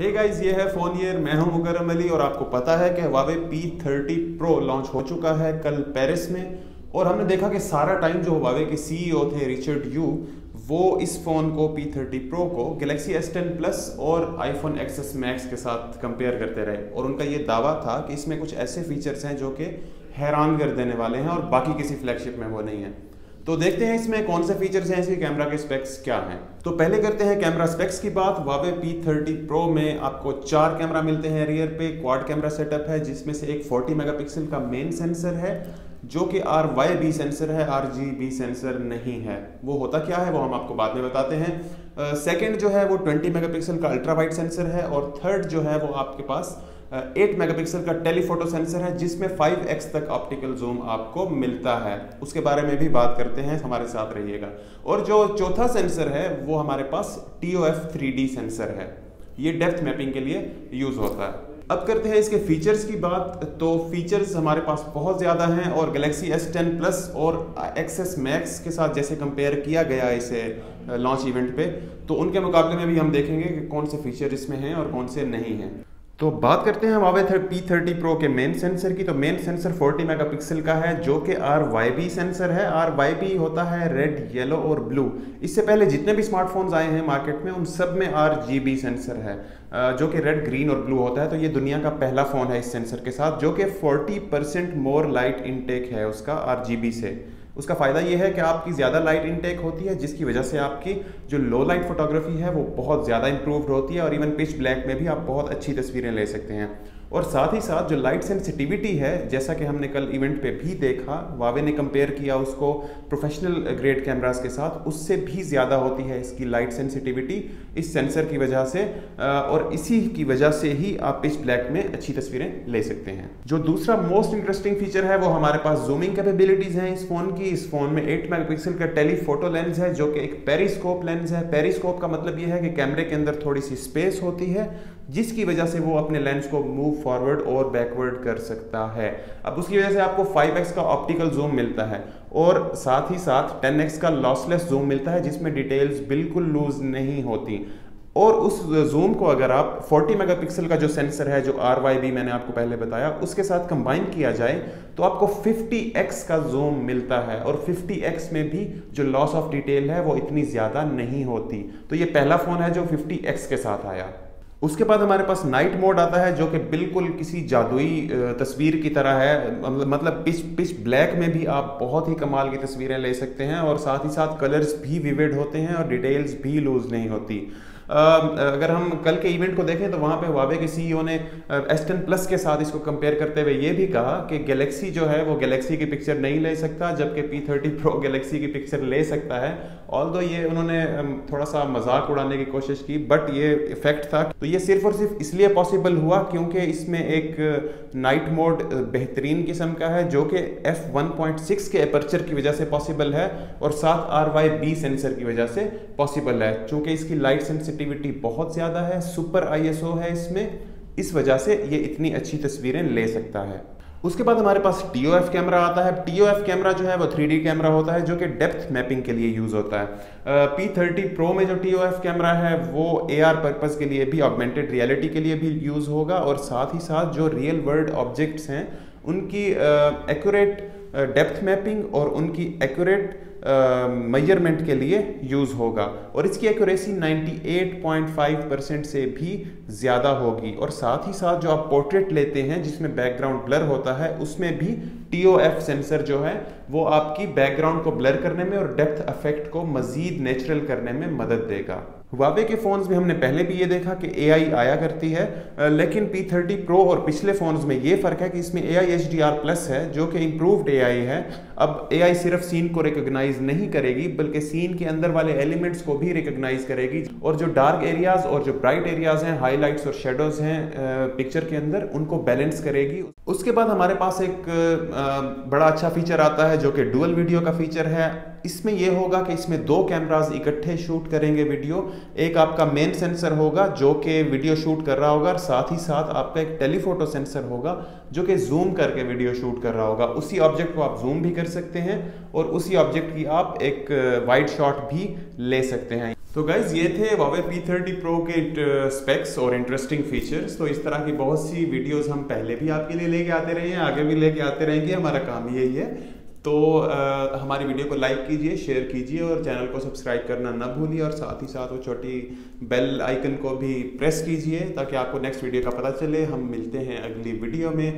Hey guys ये है phone year मैं हूँ मुकरम अली और आपको पता है कि Huawei P30 Pro लॉन्च हो चुका है कल पेरिस में। और हमने देखा कि सारा टाइम जो Huawei के सीईओ थे रिचर्ड यू वो इस फ़ोन को P30 Pro को, Galaxy S10 Plus और iPhone XS Max के साथ कंपेयर करते रहे। और उनका ये दावा था कि इसमें कुछ ऐसे फीचर्स हैं जो कि हैरान कर देने वाले हैं और बाकी किसी फ्लैगशिप में वो नहीं है। तो देखते हैं इसमें कौन से फीचर्स हैं इसके कैमरा के स्पेक्स क्या हैं। तो पहले करते हैं कैमरा स्पेक्स की बात। Huawei P30 Pro में आपको चार कैमरा मिलते हैं रियर पे। क्वाड कैमरा सेटअप है जिसमें से एक 40 मेगापिक्सल का मेन सेंसर है जो कि आर वाई बी सेंसर है आर जी बी सेंसर नहीं है। वो होता क्या है वो हम आपको बाद में बताते हैं। सेकेंड uh, जो है वो 20 मेगापिक्सल का अल्ट्रा वाइड सेंसर है और थर्ड जो है वो आपके पास एट मेगापिक्सल का टेलीफोटो सेंसर है, जिसमें 5x तक ऑप्टिकल जूम आपको मिलता है। उसके बारे में भी बात करते हैं, हमारे साथ रहिएगा। और जो चौथा सेंसर है, वो हमारे पास T O F three D sensor है। ये डेप्थ मैपिंग के लिए यूज़ होता है। अब करते हैं इसके फीचर्स की बात। तो फीचर्स हमारे पास बहुत ज़्यादा हैं, और गलेक्सी एस टेन प्लस और XS मैक्स के साथ जैसे कंपेयर किया गया इसे लॉन्च इवेंट पे तो उनके मुकाबले में भी हम देखेंगे कि कौन से फीचर इसमें हैं और कौन से नहीं हैं। तो बात करते हैं Huawei पी थर्टी प्रो के मेन सेंसर की। तो मेन सेंसर 40 मेगापिक्सल का है, जो कि आर वाई बी सेंसर है। आर वाई बी होता है रेड येलो और ब्लू इससे पहले जितने भी स्मार्टफोन्स आए हैं मार्केट में, उन सब में आर जी बी सेंसर है। जो कि रेड ग्रीन और ब्लू होता है। तो ये दुनिया का पहला फ़ोन है इस सेंसर के साथ, जो कि 40 परसेंट मोर लाइट इनटेक है उसका आर जी बी से। उसका फ़ायदा ये है कि आपकी ज़्यादा लाइट इनटेक होती है, जिसकी वजह से आपकी जो लो लाइट फोटोग्राफी है, वो बहुत ज़्यादा इंप्रूव्ड होती है और इवन पिच ब्लैक में भी आप बहुत अच्छी तस्वीरें ले सकते हैं। और साथ ही साथ जो लाइट सेंसिटिविटी है, जैसा कि हमने कल इवेंट पे भी देखा, वावे ने कंपेयर किया उसको प्रोफेशनल ग्रेड कैमरास के साथ, उससे भी ज़्यादा होती है इसकी लाइट सेंसिटिविटी इस सेंसर की वजह से और इसी की वजह से ही आप पिच ब्लैक में अच्छी तस्वीरें ले सकते हैं। जो दूसरा मोस्ट इंटरेस्टिंग फीचर है, वो हमारे पास जूमिंग कैपेबिलिटीज़ हैं इस फ़ोन की। इस फ़ोन में एट मेगा का टेलीफोटो लेंस है, जो कि एक पेरिस्कोप लेंस है। पेरिस्कोप का मतलब ये है कि कैमरे के अंदर थोड़ी सी स्पेस होती है, जिसकी वजह से वो अपने लेंस को मूव फॉरवर्ड और बैकवर्ड कर सकता है। अब उसकी वजह से आपको 5x का ऑप्टिकल जूम मिलता है और साथ ही साथ 10x का लॉसलेस जूम मिलता है, जिसमें डिटेल्स बिल्कुल लूज नहीं होती। और उस जूम को अगर आप 40 मेगापिक्सल का जो सेंसर है, जो आर वाई बी मैंने आपको पहले बताया, उसके साथ कंबाइन किया जाए तो आपको 50x का जूम मिलता है और 50x में भी जो लॉस ऑफ़ डिटेल है, वो इतनी ज़्यादा नहीं होती। तो ये पहला फ़ोन है जो 50x के साथ आया। उसके बाद हमारे पास नाइट मोड आता है, जो कि बिल्कुल किसी जादुई तस्वीर की तरह है। मतलब पिच पिच ब्लैक में भी आप बहुत ही कमाल की तस्वीरें ले सकते हैं और साथ ही साथ कलर्स भी विविड होते हैं और डिटेल्स भी लूज नहीं होती। अगर हम कल के इवेंट को देखें तो वहाँ पे वावे के सीईओ ने एस टेन प्लस के साथ इसको कंपेयर करते हुए ये भी कहा कि गैलेक्सी जो है, वो गैलेक्सी की पिक्चर नहीं ले सकता, जबकि पी थर्टी प्रो गैलेक्सी की पिक्चर ले सकता है। ऑल दो ये उन्होंने थोड़ा सा मज़ाक उड़ाने की कोशिश की बट ये इफ़ेक्ट था। तो ये सिर्फ़ और सिर्फ़ इसलिए पॉसिबल हुआ क्योंकि इसमें एक नाइट मोड बेहतरीन किस्म का है, जो कि एफ़ वन पॉइंट सिक्स के अपर्चर की वजह से पॉसिबल है, और साथ आर वाई बी सेंसर की वजह से पॉसिबल है। चूँकि इसकी लाइट सेंसिटिव सेंसिटिविटी बहुत ज़्यादा है सुपर आईएसओ है इसमें। इस वजह से ये इतनी अच्छी तस्वीरें ले सकता है। उसके बाद हमारे पास टीओएफ कैमरा आता है। टीओएफ कैमरा जो है वो थ्री कैमरा होता है जो कि डेप्थ मैपिंग के लिए यूज़ होता है। पी थर्टी प्रो में जो टीओएफ कैमरा है, वो ए आर पर्पज़ के लिए भी ऑगमेंटेड रियलिटी के लिए भी यूज़ होगा और साथ ही साथ जो रियल वर्ल्ड ऑब्जेक्ट्स हैं, उनकी एक्यूरेट डेप्थ मैपिंग और उनकी एक्यूरेट मेज़रमेंट के लिए यूज़ होगा। और इसकी एक्यूरेसी 98.5 परसेंट से भी ज़्यादा होगी। और साथ ही साथ जो आप पोर्ट्रेट लेते हैं, जिसमें बैकग्राउंड ब्लर होता है, उसमें भी टीओएफ सेंसर जो है, वो आपकी बैकग्राउंड को ब्लर करने में और डेप्थ अफेक्ट को मज़ीद नेचुरल करने में मदद देगा। हुआवे के फ़ोन्स में हमने पहले भी ये देखा कि एआई आया करती है लेकिन P30 Pro और पिछले फ़ोन्स में ये फ़र्क है कि इसमें A I H D R plus है, जो कि इम्प्रूव्ड ए आई है। अब ए आई सिर्फ़ सीन को रिकोगनाइज नहीं करेगी, बल्कि सीन के अंदर वाले एलिमेंट्स को भी रिकोगनाइज करेगी। और जो डार्क एरियाज़ और जो ब्राइट एरियाज़ हैं हाईलाइट्स और शेडोज हैं पिक्चर के अंदर, उनको बैलेंस करेगी। उसके बाद हमारे पास एक बड़ा अच्छा फीचर आता है जो कि डुअल वीडियो का फीचर है। इसमें यह होगा कि इसमें दो कैमराज इकट्ठे शूट करेंगे वीडियो एक आपका मेन सेंसर होगा जो कि वीडियो शूट कर रहा होगा और साथ ही साथ आपका एक टेलीफोटो सेंसर होगा जो कि जूम करके वीडियो शूट कर रहा होगा। उसी ऑब्जेक्ट को आप जूम भी कर सकते हैं और उसी ऑब्जेक्ट की आप एक वाइड शॉट भी ले सकते हैं। तो गाइज़ ये थे Huawei P30 Pro के स्पेक्स और इंटरेस्टिंग फीचर्स तो इस तरह की बहुत सी वीडियोस हम पहले भी आपके लिए लेके आते रहे हैं आगे भी लेके आते रहेंगे हमारा काम यही है। तो आ, हमारी वीडियो को लाइक कीजिए शेयर कीजिए और चैनल को सब्सक्राइब करना ना भूलिए और साथ ही साथ वो छोटी बेल आइकन को भी प्रेस कीजिए ताकि आपको नेक्स्ट वीडियो का पता चले। हम मिलते हैं अगली वीडियो में।